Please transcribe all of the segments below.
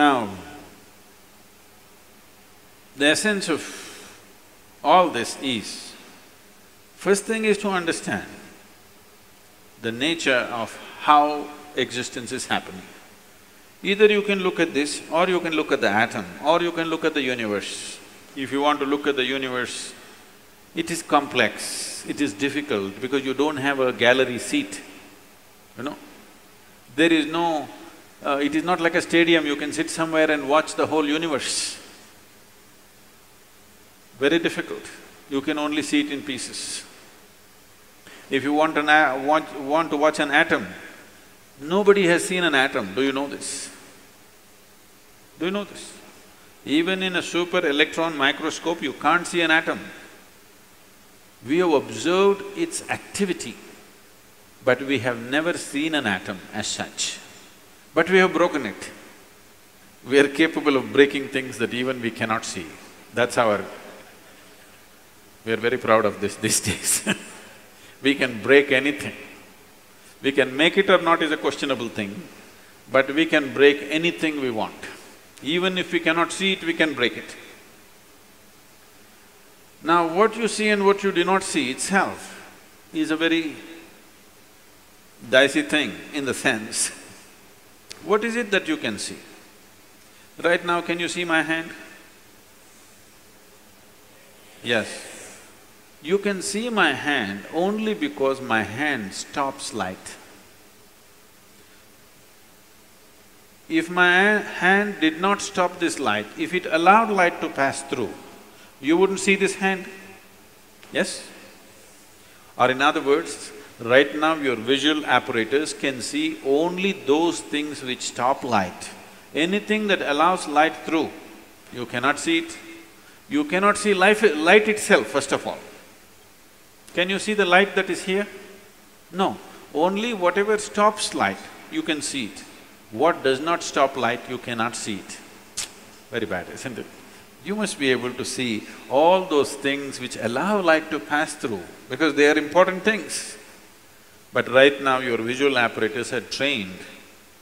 Now, the essence of all this is, first thing is to understand the nature of how existence is happening. Either you can look at this or you can look at the atom or you can look at the universe. If you want to look at the universe, it is complex, it is difficult because you don't have a gallery seat, you know. There is no… Uh, it is not like a stadium, you can sit somewhere and watch the whole universe. Very difficult, you can only see it in pieces. If you want an want, want to watch an atom, nobody has seen an atom, do you know this? Do you know this? Even in a super electron microscope, you can't see an atom. We have observed its activity, but we have never seen an atom as such. But we have broken it. We are capable of breaking things that even we cannot see. That's our… we are very proud of this these days We can break anything. We can make it or not is a questionable thing, but we can break anything we want. Even if we cannot see it, we can break it. Now, what you see and what you do not see itself is a very dicey thing in the sense, what is it that you can see? Right now, can you see my hand? Yes. You can see my hand only because my hand stops light. If my hand did not stop this light, if it allowed light to pass through, you wouldn't see this hand, yes? Or in other words, right now your visual apparatus can see only those things which stop light. Anything that allows light through, you cannot see it. You cannot see life, light itself, first of all. Can you see the light that is here? No, only whatever stops light, you can see it. What does not stop light, you cannot see it. Very bad, isn't it? You must be able to see all those things which allow light to pass through, because they are important things. But right now your visual apparatus are trained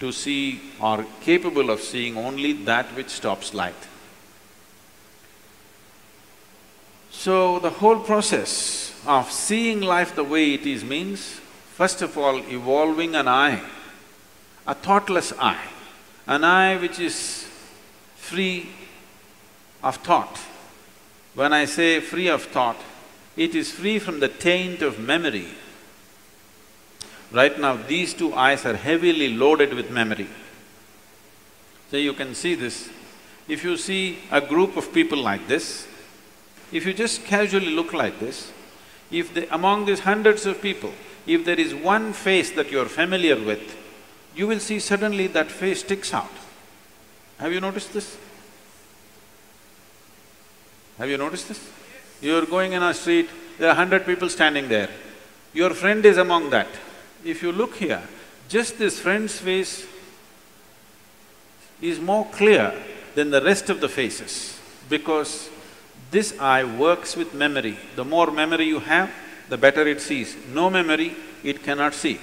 to see or capable of seeing only that which stops light. So the whole process of seeing life the way it is means, first of all, evolving an eye, a thoughtless eye, an eye which is free of thought. When I say free of thought, it is free from the taint of memory. Right now, these two eyes are heavily loaded with memory. So you can see this. If you see a group of people like this, if you just casually look like this, if the, among these hundreds of people, if there is one face that you're familiar with, you will see suddenly that face sticks out. Have you noticed this? Have you noticed this? You're going in a street, there are hundred people standing there. Your friend is among that. If you look here, just this friend's face is more clear than the rest of the faces because this eye works with memory. The more memory you have, the better it sees. No memory, it cannot see.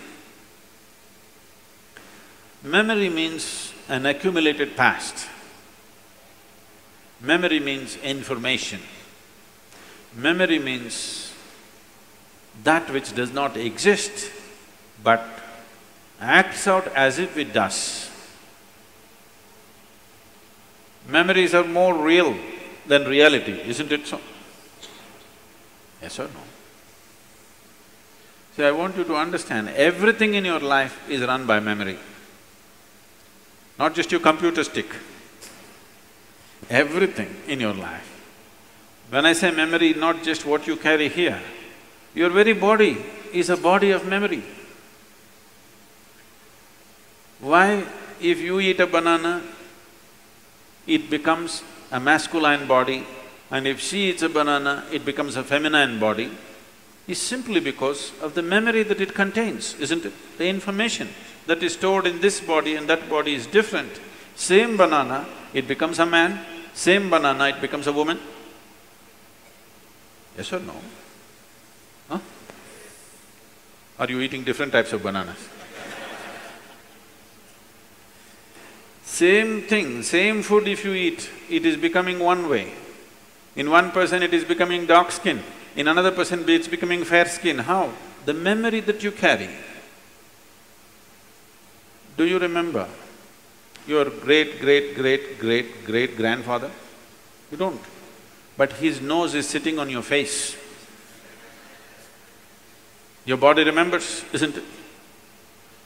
Memory means an accumulated past. Memory means information. Memory means that which does not exist but acts out as if it does. Memories are more real than reality, isn't it so? Yes or no? See, I want you to understand, everything in your life is run by memory, not just your computer stick. Everything in your life. When I say memory, not just what you carry here, your very body is a body of memory. Why, if you eat a banana, it becomes a masculine body and if she eats a banana, it becomes a feminine body, is simply because of the memory that it contains, isn't it? The information that is stored in this body and that body is different. Same banana, it becomes a man, same banana, it becomes a woman. Yes or no? Huh? Are you eating different types of bananas? Same thing, same food if you eat, it is becoming one way. In one person it is becoming dark skin, in another person it's becoming fair skin. How? The memory that you carry. Do you remember your great, great, great, great, great grandfather? You don't. But his nose is sitting on your face. Your body remembers, isn't it?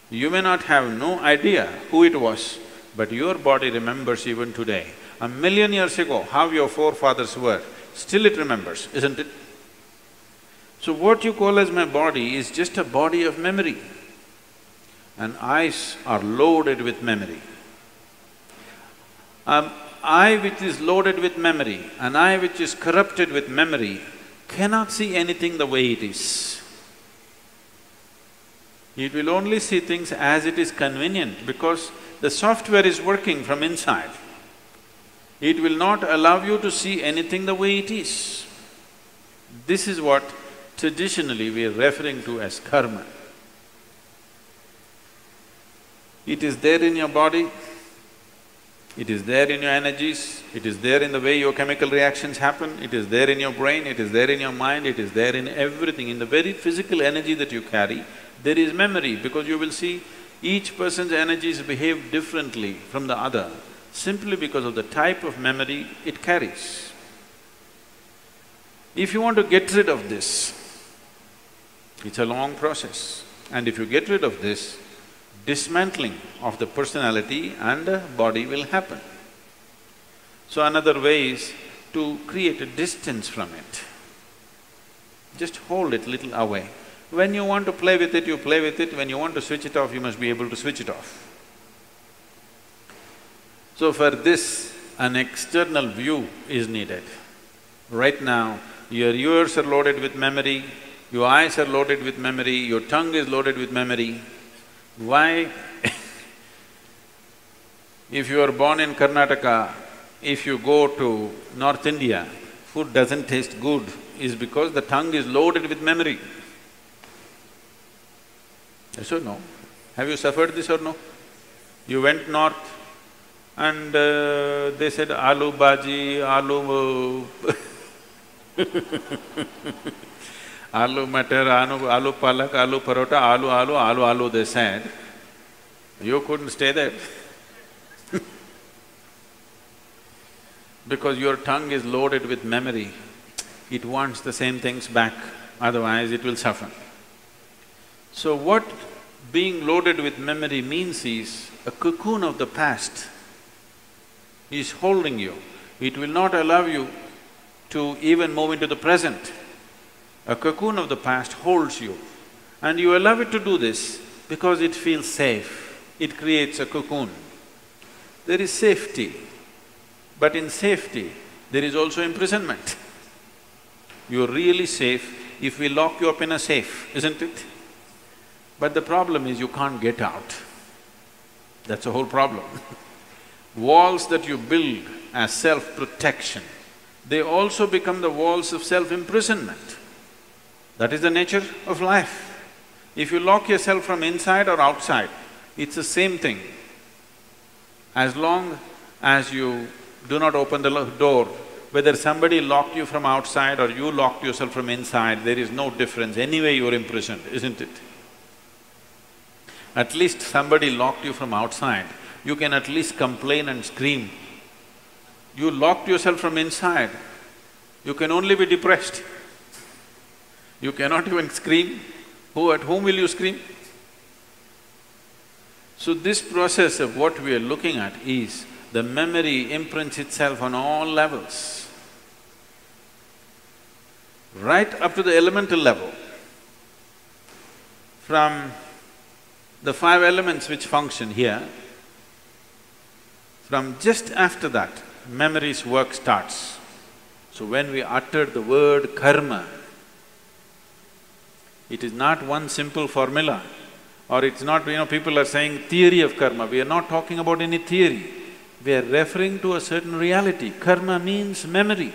You may not have no idea who it was, but your body remembers even today. A million years ago, how your forefathers were, still it remembers, isn't it? So what you call as my body is just a body of memory. And eyes are loaded with memory. An eye which is loaded with memory, an eye which is corrupted with memory, cannot see anything the way it is. It will only see things as it is convenient because the software is working from inside. It will not allow you to see anything the way it is. This is what traditionally we are referring to as karma. It is there in your body, it is there in your energies, it is there in the way your chemical reactions happen, it is there in your brain, it is there in your mind, it is there in everything. In the very physical energy that you carry, there is memory because you will see each person's energies behave differently from the other simply because of the type of memory it carries. If you want to get rid of this, it's a long process. And if you get rid of this, dismantling of the personality and the body will happen. So another way is to create a distance from it. Just hold it little away. When you want to play with it, you play with it, when you want to switch it off, you must be able to switch it off. So for this, an external view is needed. Right now, your ears are loaded with memory, your eyes are loaded with memory, your tongue is loaded with memory. Why? if you are born in Karnataka, if you go to North India, food doesn't taste good, is because the tongue is loaded with memory. Yes or no? Have you suffered this or no? You went north and uh, they said aloo bhaji, aloo aloo matar, aloo, aloo palak, aloo parota, aloo, aloo, aloo, aloo they said. You couldn't stay there because your tongue is loaded with memory. It wants the same things back, otherwise it will suffer. So what being loaded with memory means is a cocoon of the past is holding you. It will not allow you to even move into the present. A cocoon of the past holds you and you allow it to do this because it feels safe. It creates a cocoon. There is safety, but in safety, there is also imprisonment. You're really safe if we lock you up in a safe, isn't it? But the problem is you can't get out. That's the whole problem. walls that you build as self-protection, they also become the walls of self-imprisonment. That is the nature of life. If you lock yourself from inside or outside, it's the same thing. As long as you do not open the door, whether somebody locked you from outside or you locked yourself from inside, there is no difference. Anyway, you're imprisoned, isn't it? At least somebody locked you from outside, you can at least complain and scream. You locked yourself from inside, you can only be depressed. You cannot even scream. Who… at whom will you scream? So this process of what we are looking at is the memory imprints itself on all levels. Right up to the elemental level. From the five elements which function here, from just after that, memory's work starts. So when we utter the word karma, it is not one simple formula or it's not, you know, people are saying theory of karma, we are not talking about any theory. We are referring to a certain reality. Karma means memory.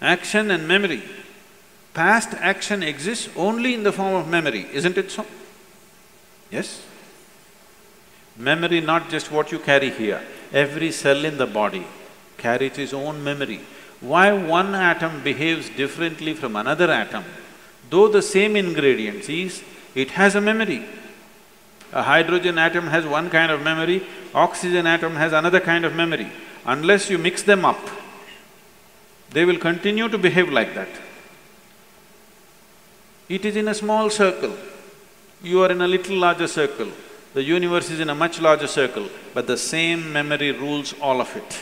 Action and memory. Past action exists only in the form of memory, isn't it so? Yes? Memory not just what you carry here, every cell in the body carries its own memory. Why one atom behaves differently from another atom, though the same ingredients is, it has a memory. A hydrogen atom has one kind of memory, oxygen atom has another kind of memory. Unless you mix them up, they will continue to behave like that. It is in a small circle, you are in a little larger circle, the universe is in a much larger circle, but the same memory rules all of it.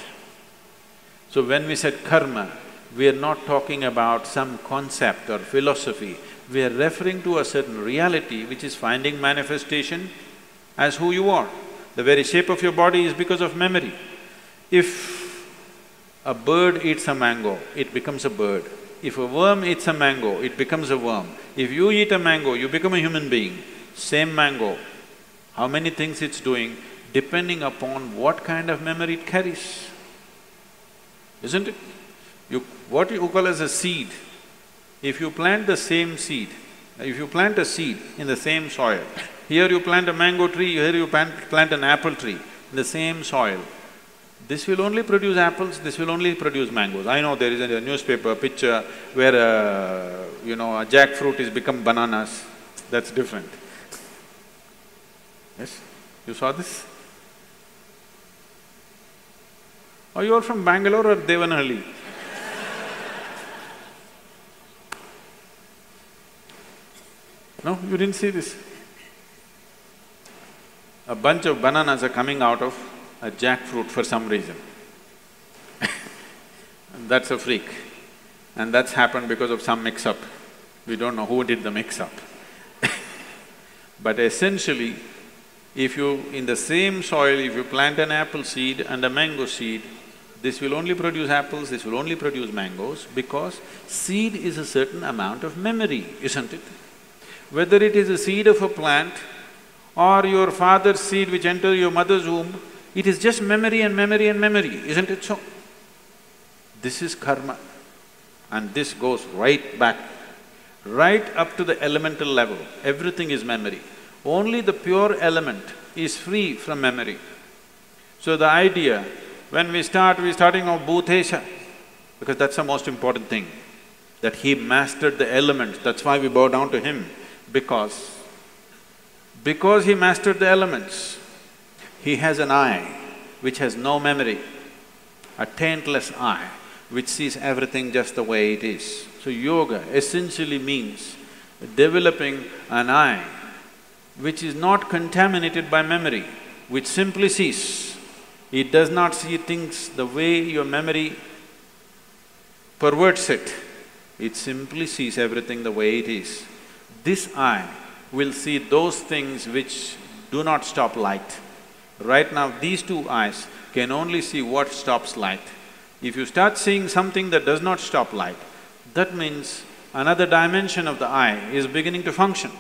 So when we said karma, we are not talking about some concept or philosophy, we are referring to a certain reality which is finding manifestation as who you are. The very shape of your body is because of memory. If a bird eats a mango, it becomes a bird. If a worm eats a mango, it becomes a worm. If you eat a mango, you become a human being. Same mango, how many things it's doing, depending upon what kind of memory it carries, isn't it? You… what you call as a seed, if you plant the same seed, if you plant a seed in the same soil, here you plant a mango tree, here you plant, plant an apple tree in the same soil, this will only produce apples, this will only produce mangoes. I know there is a newspaper picture where, uh, you know, a jackfruit is become bananas, that's different. Yes? You saw this? Are you all from Bangalore or Devanahalli? no, you didn't see this. A bunch of bananas are coming out of a jackfruit for some reason. that's a freak. And that's happened because of some mix-up. We don't know who did the mix-up. but essentially, if you… in the same soil, if you plant an apple seed and a mango seed, this will only produce apples, this will only produce mangoes because seed is a certain amount of memory, isn't it? Whether it is a seed of a plant or your father's seed which entered your mother's womb, it is just memory and memory and memory, isn't it so? This is karma and this goes right back, right up to the elemental level, everything is memory. Only the pure element is free from memory. So the idea, when we start, we're starting off Bhutesha, because that's the most important thing, that he mastered the elements, that's why we bow down to him, because because he mastered the elements, he has an eye which has no memory, a taintless eye which sees everything just the way it is. So yoga essentially means developing an eye which is not contaminated by memory, which simply sees. It does not see things the way your memory perverts it. It simply sees everything the way it is. This eye will see those things which do not stop light. Right now, these two eyes can only see what stops light. If you start seeing something that does not stop light, that means another dimension of the eye is beginning to function.